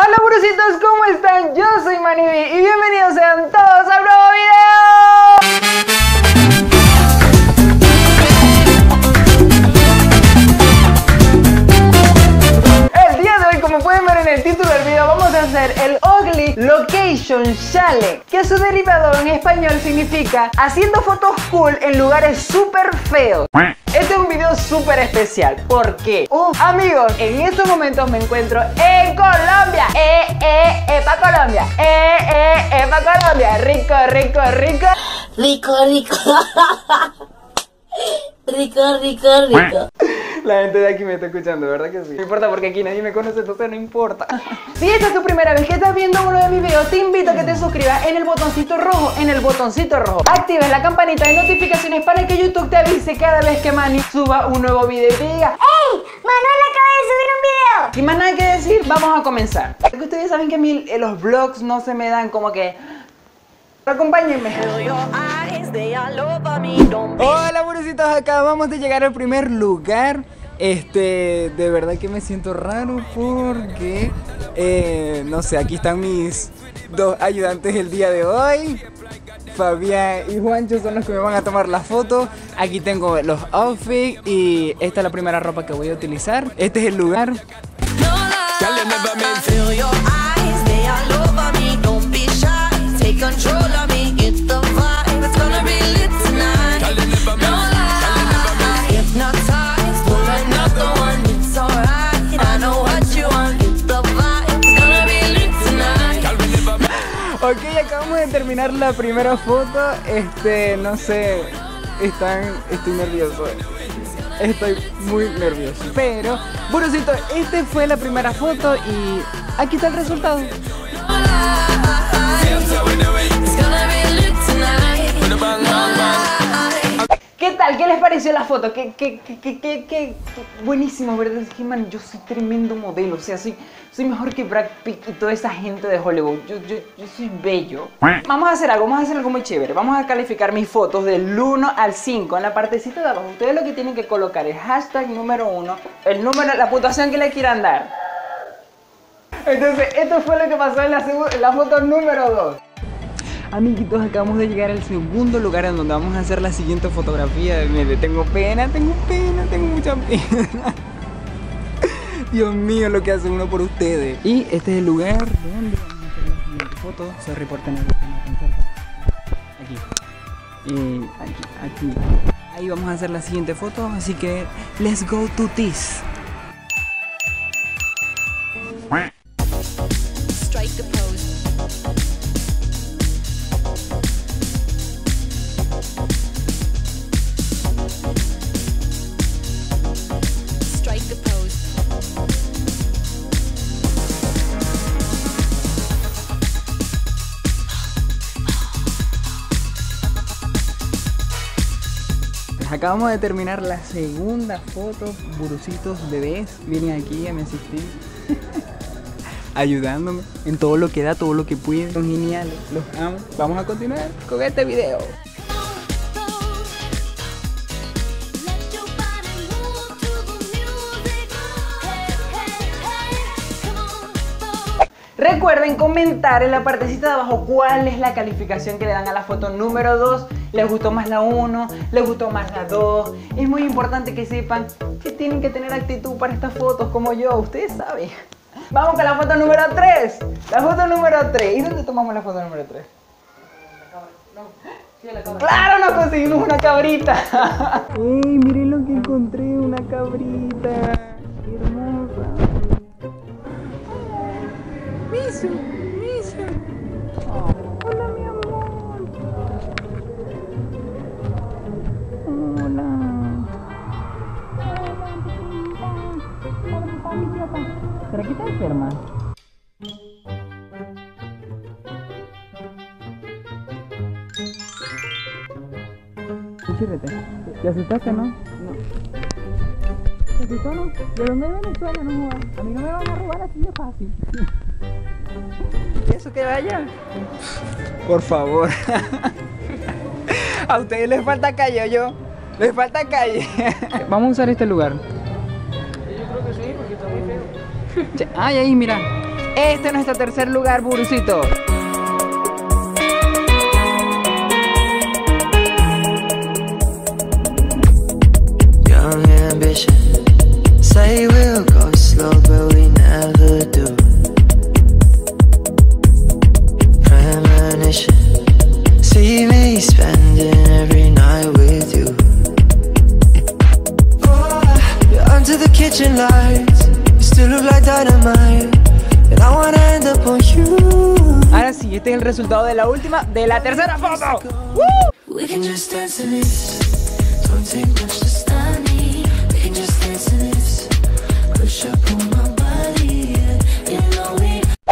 Hola burucitos, ¿cómo están? Yo soy Manibi y bienvenidos sean todos a un nuevo video. El título del video, vamos a hacer el Ugly Location Challenge, que su derivado en español significa haciendo fotos cool en lugares súper feos. Este es un video súper especial porque, amigos, en estos momentos me encuentro en Colombia. Eh, eh, eh, pa' Colombia. Eh, eh, eh, pa' Colombia. Rico, rico, rico. Rico, rico. rico, rico, rico. La gente de aquí me está escuchando, ¿verdad que sí? No importa porque aquí nadie me conoce, entonces no importa. Si esta es tu primera vez que estás viendo uno de mis videos, te invito a que te suscribas en el botoncito rojo, en el botoncito rojo. Actives la campanita de notificaciones para que YouTube te avise cada vez que Manny suba un nuevo video y te diga ¡Ey! Manuel acaba de subir un video. Sin más nada que decir, vamos a comenzar. Es que ustedes saben que a mí eh, los vlogs no se me dan como que... Acompáñenme. Hola, burecitos, acabamos de llegar al primer lugar. Este, de verdad que me siento raro porque, eh, no sé, aquí están mis dos ayudantes el día de hoy. Fabián y Juancho son los que me van a tomar la foto. Aquí tengo los outfits y esta es la primera ropa que voy a utilizar. Este es el lugar. Acabamos de terminar la primera foto. Este, no sé, están, estoy nervioso. Estoy muy nervioso. Pero, Burocito, esta fue la primera foto y aquí está el resultado. ¿Qué tal? ¿Qué les pareció la foto? ¿Qué, qué, qué, qué? Buenísimo, ¿verdad? Es que, man, yo soy tremendo modelo. O sea, soy, soy mejor que Brad Pitt y toda esa gente de Hollywood. Yo, yo, yo soy bello. Vamos a hacer algo, vamos a hacer algo muy chévere. Vamos a calificar mis fotos del 1 al 5 en la partecita de abajo. Ustedes lo que tienen que colocar es hashtag número 1, el número, la puntuación que le quieran dar. Entonces, esto fue lo que pasó en la, en la foto número 2. Amiguitos, acabamos de llegar al segundo lugar en donde vamos a hacer la siguiente fotografía. Me tengo pena, tengo pena, tengo mucha pena. Dios mío, lo que hace uno por ustedes. Y este es el lugar donde vamos a hacer la siguiente foto. Sorry por tener Aquí. Y aquí, aquí. Ahí vamos a hacer la siguiente foto. Así que, let's go to this. Strike the acabamos de terminar la segunda foto. Burucitos bebés vienen aquí a me asistir. Ayudándome en todo lo que da, todo lo que pueden. Son geniales, los amo. Vamos a continuar con este video. Recuerden comentar en la partecita de abajo cuál es la calificación que le dan a la foto número 2. ¿Les gustó más la 1? ¿Les gustó más la 2? Es muy importante que sepan que tienen que tener actitud para estas fotos como yo, ustedes saben. Vamos con la foto número 3. La foto número 3. ¿Y dónde tomamos la foto número 3? ¡Claro! Nos conseguimos una cabrita. ¡Ey! Miren lo que encontré, una cabrita. ¡Qué hermosa! Misu, Misu. ¿Será que está enferma? Chírrete. ¿Te asustaste, no? No. ¿Te asustó, no? ¿De dónde de Venezuela, no jodas? A mí no me van a robar así de fácil. ¿Y eso que vaya? Por favor. A ustedes les falta calle, yo. Les falta calle. Vamos a usar este lugar. Ay, ahí, mira. Este es nuestro tercer lugar, Burucito. Ahora sí, este es el resultado de la última, de la tercera foto.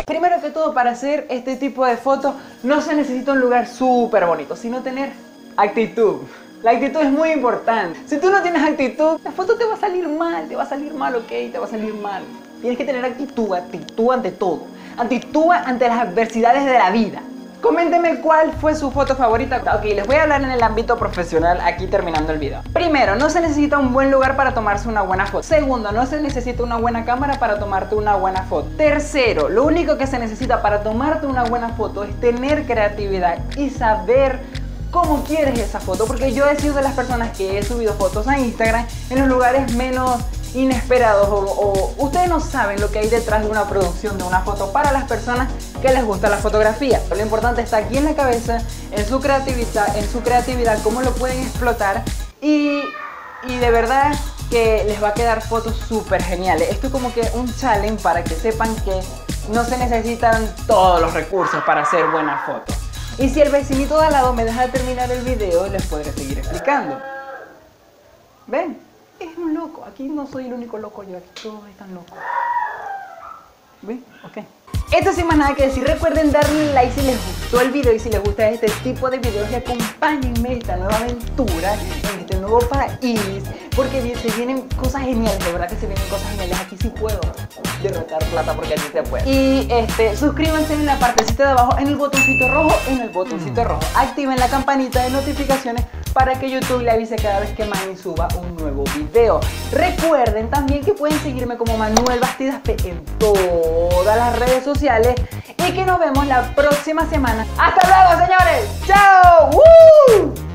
Primero que todo, para hacer este tipo de fotos no se necesita un lugar súper bonito, sino tener actitud. La actitud es muy importante. Si tú no tienes actitud, la foto te va a salir mal, te va a salir mal, ok, te va a salir mal. Tienes que tener actitud, actitud ante todo. Actitud ante las adversidades de la vida. Coménteme cuál fue su foto favorita. Ok, les voy a hablar en el ámbito profesional aquí terminando el video. Primero, no se necesita un buen lugar para tomarse una buena foto. Segundo, no se necesita una buena cámara para tomarte una buena foto. Tercero, lo único que se necesita para tomarte una buena foto es tener creatividad y saber cómo quieres esa foto. Porque yo he sido de las personas que he subido fotos a Instagram en los lugares menos inesperados o, ustedes no saben lo que hay detrás de una producción de una foto para las personas que les gusta la fotografía. Lo importante está aquí en la cabeza, en su creatividad, en su creatividad, cómo lo pueden explotar y, y de verdad que les va a quedar fotos súper geniales. Esto es como que un challenge para que sepan que no se necesitan todos los recursos para hacer buenas fotos. Y si el vecinito de al lado me deja terminar el video, les podré seguir explicando. ¿Ven? Es un loco. Aquí no soy el único loco yo, aquí todos están locos. ¿Ven? Ok. Esto sin más nada que decir, recuerden darle like si les gustó el video y si les gusta este tipo de videos y acompáñenme en esta nueva aventura, en este nuevo país, porque se vienen cosas geniales, de verdad que se vienen cosas geniales, aquí sí puedo derrotar plata porque aquí se puede. Y este, suscríbanse en la partecita de abajo, en el botoncito rojo, en el botoncito rojo, activen la campanita de notificaciones para que YouTube le avise cada vez que Manny suba un nuevo video. Recuerden también que pueden seguirme como Manuel Bastidas P en todas las redes sociales y que nos vemos la próxima semana. ¡Hasta luego, señores! ¡Chao!